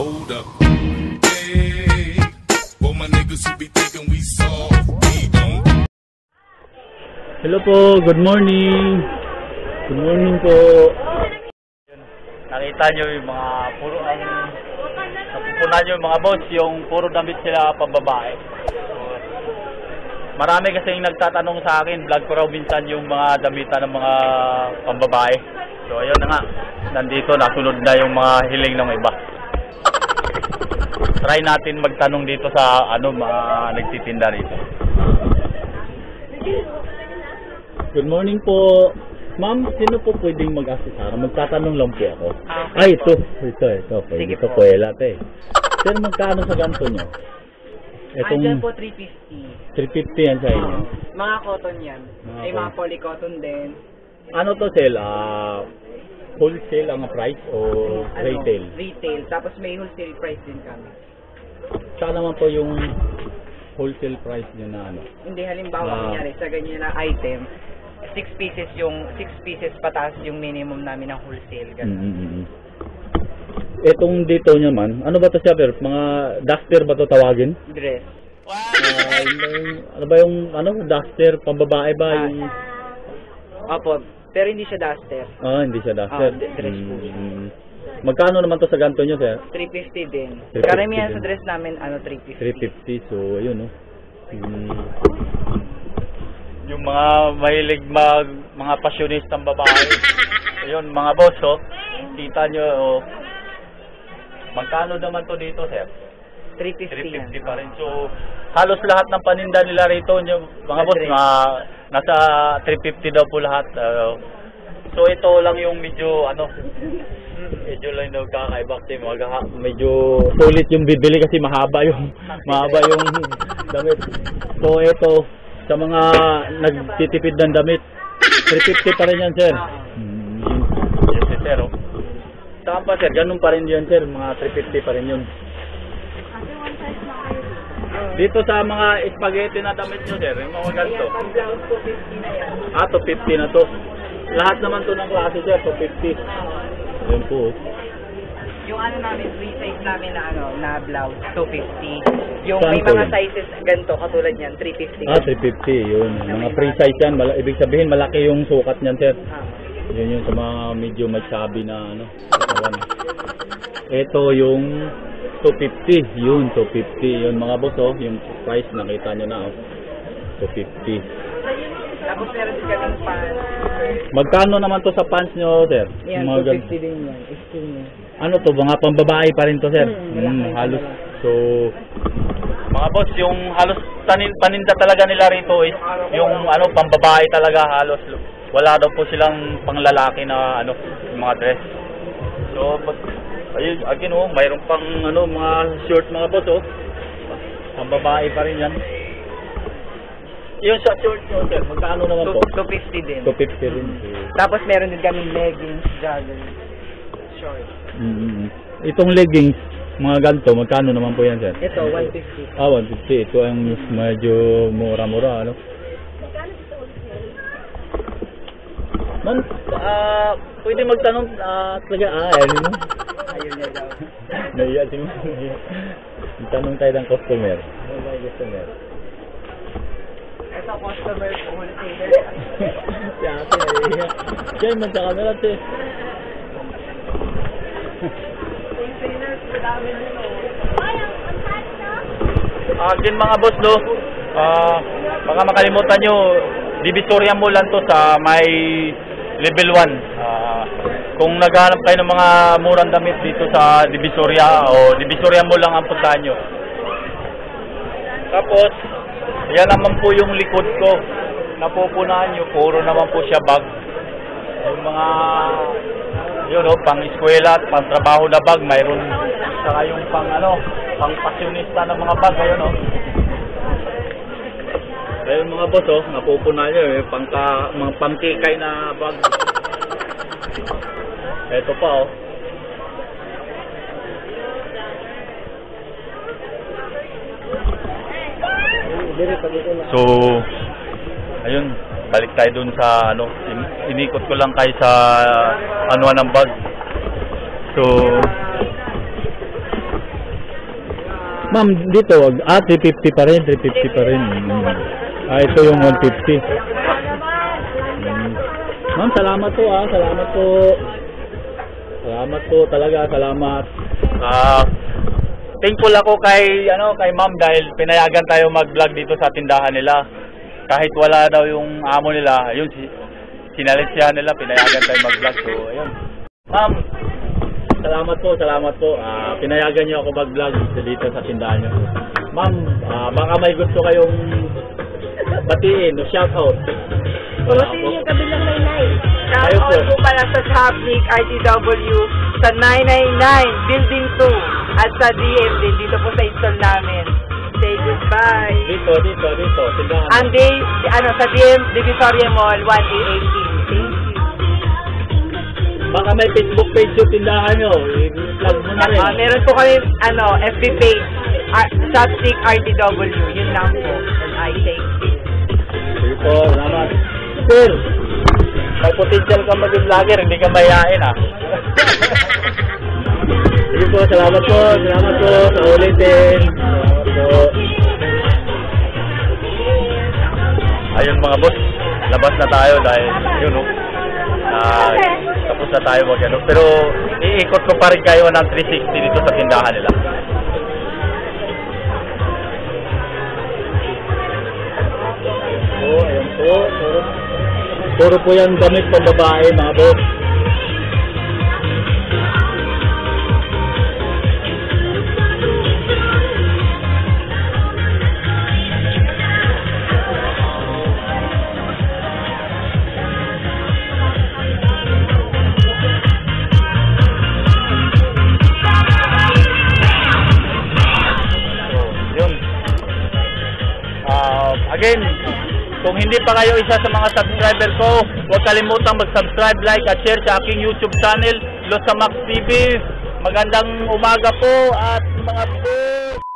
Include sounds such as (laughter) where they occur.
Hold up. Hey, for my niggas who be thinking we soft, we don't. Hello po, good morning. Good morning po. Nakita nyo yung mga puro ang napupunan nyo yung mga boss, yung puro damit sila pambabae. Marami kasing nagtatanong sa akin, vlog ko raw minsan yung mga damitan ng mga pambabae. So ayun na nga, nandito nasunod na yung mga hiling ng iba. Try natin magtanong dito sa ano mga nagtitinda rito. Good morning po. Ma'am, sino po pwedeng mag-asisara? Magtatanong lang po ako. Ah, Ay, ito. Ito, ito. Pwede Sige ito po. po. Ela, te. Sir, magkano sa ganito nyo? Itong Andyan po 350. 350 yan sa inyo. Mga cotton yan. Mga Ay mga cotton. polycotton din. Ano to, sel? Ah, wholesale ang price o Ano, retail? Retail. Tapos may wholesale price din kami. Saan naman po yung wholesale price nyo na ano? Hindi halimbawa Ah. kunyari sa ganyan na item, 6 pieces yung 6 pieces pataas yung minimum namin ng wholesale. Ganun. Mm-hmm. Itong dito naman, ano ba to siya, Per? Mga duster ba to tawagin? Dress. Ah, yung- ano ba yung, ano, duster, pambabae ba? Ah. Yung, Opo. Pero hindi siya duster. ah, hindi siya duster. Ah, d- dress po siya. Mm. Magkano naman to sa ganito nyo, sir? 350 din. 350 Karamihan din. sa dress namin, ano, 350. 350, so, ayun, no? Mm. Yung mga mahilig mag, mga pasyonistang babae. ayun, mga boss, oh. Kita nyo, oh. Magkano naman to dito, sir? 350 yan. 350 pa rin. So, halos lahat ng paninda nila rito, yung mga boss, mga, nasa 350 daw po lahat. Uh, so, ito lang yung medyo, ano, medyo lang daw kakaiba kasi medyo sulit yung bibili kasi mahaba yung, (laughs) mahaba yung damit. So, ito, sa mga nagtitipid ng damit, 350 pa rin yan, sir. Yes, sir, oh. Saan pa, sir? Ganun pa rin yun, sir. Mga 350 pa rin yun. Dito sa mga spaghetti na damit nyo, sir, yung mga ganito. Ayan, pag blouse po, 50 na yan. Ah, to 50 na to. Lahat naman to ng klase, sir, to 50. Yun po. Yung ano namin, free size namin na ano, na blouse, 250. Yung Saan may po mga yun? sizes ganito, katulad niyan, 350. Ah, 350, yun. Mga free size yan. Mala- ibig sabihin, malaki yung sukat niyan, sir. Ah. Yun yung sa mga medyo may sabi na ano. katawan. Ito yung 250. Yun, 250. Yun mga boss, oh. Yung price, nakita nyo na, oh. 250. Tapos meron din kaming pants. Magkano naman to sa pants nyo, sir? Yan, mga gan- 250 din yan. Niya. Ano to, mga pambabae pa rin to, sir? Hmm, Mm, malaki, halos. So, mga boss, yung halos tanin, paninda talaga nila rito is yung ano, pambabae talaga halos. Wala daw po silang panglalaki na ano, mga dress. So, pag, ayun, again oh, mayroon pang ano, mga short mga boss oh. Pambabae pa rin yan. Yung sa short nyo, sir, magkano naman po? 250 din. 250 rin. Tapos meron din kaming leggings, joggers, shorts. Mm. Itong leggings, mga ganito, magkano naman po yan, sir? Ito, 150. Ah, 150. Ito ang medyo mura-mura, ano? Man, ah, pwede magtanong, ah, talaga, ah, ano Ayun niya daw. Naiya si mo. Tanong tayo ng customer. Ano ba yung customer? Ito, customer po, si ate, naiya. Siya, man sa camera, ate. Wholesaler, madami nyo. Ah, din mga boss, no? Ah, baka makalimutan nyo, Divisoria mo lang to sa may level 1. Ah, kung naghahanap kayo ng mga murang damit dito sa Divisoria o Divisoria mo lang ang puntahan nyo. Tapos, yan naman po yung likod ko. Napupunahan nyo, puro naman po siya bag. Yung mga, yun o, pang eskwela at pang trabaho na bag, mayroon saka yung pang ano, pang pasyonista ng mga bag, ayun o. Ayun mga boss oh, napupunahan nyo eh, pangka, mga pangkikay na bag. Ito pa oh. So, ayun, balik tayo dun sa ano, in- inikot ko lang kayo sa ano ng bag. So, Ma'am, dito, wag- ah, 350 pa rin, 350 pa rin. Ah, ito yung 150. Mm. Ma'am, salamat po ah, salamat po. Salamat po talaga, salamat. Ah, thankful ako kay ano kay Ma'am dahil pinayagan tayo mag-vlog dito sa tindahan nila. Kahit wala daw yung amo nila, ayun si sinalisyahan nila, pinayagan tayo mag-vlog. So, ayun. Ma'am, salamat po, salamat po. Ah, pinayagan niyo ako mag-vlog dito sa tindahan niyo. Ma'am, ah, baka may gusto kayong batiin o shout out. Pulutin Tayo po. Pala sa Traffic RTW sa 999 Building 2 at sa DM din dito po sa install namin. Say goodbye. Dito, dito, dito, tindahan. Ang day, ano, sa DM Divisoria Mall 1A18. Thank you. Baka may Facebook page yung tindahan nyo. I-plug mo na rin. Ah, meron po kami, ano, FB page, R- Chopstick RTW. Yun lang po. And I thank you. Po, salamat. Sir, may potential ka maging vlogger, hindi ka mayayain ah. (laughs) Sige po, salamat po, salamat po sa ulitin. Salamat po. Ayun mga boss, labas na tayo dahil yun oh. Ah, tapos na tayo mag ano. Pero iikot ko pa rin kayo ng 360 dito sa tindahan nila. Puro po yan damit pang babae, mga boss. Ah, again, kung hindi pa kayo isa sa mga subscriber ko, huwag kalimutang mag-subscribe, like at share sa aking YouTube channel, Los Max TV. Magandang umaga po at mga po.